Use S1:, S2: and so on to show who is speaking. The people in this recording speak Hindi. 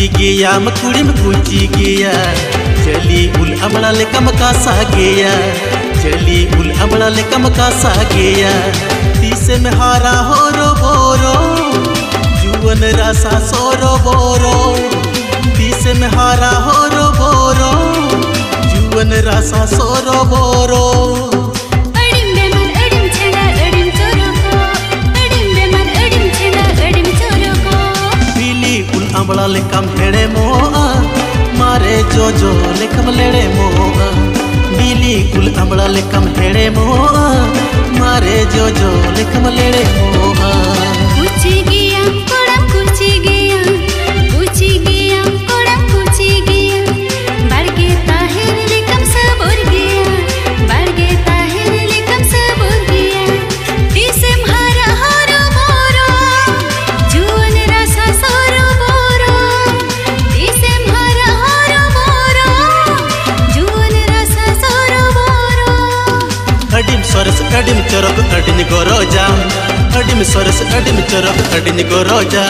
S1: कुची गया मकुड़ी में कुची गया। चली उल अमला ले कम का सा गया। चली उल अमला ले कम का सा गया। तीसे में हारा हो रो बोरो जुवन रासा सोरो बोरो तीसे में हारा हो रो बोरो जुवन रासा सोरो बोरो उल अमला ले कम हेड़े मोआ मारे जो जो लिखम लेड़े मोआ बिली कुल अमड़ा लिखम खेड़े मोआ सरस अडिम चरक अडिन गोरोजा अडिम सरस अडिम चरक अडिन गोरोजा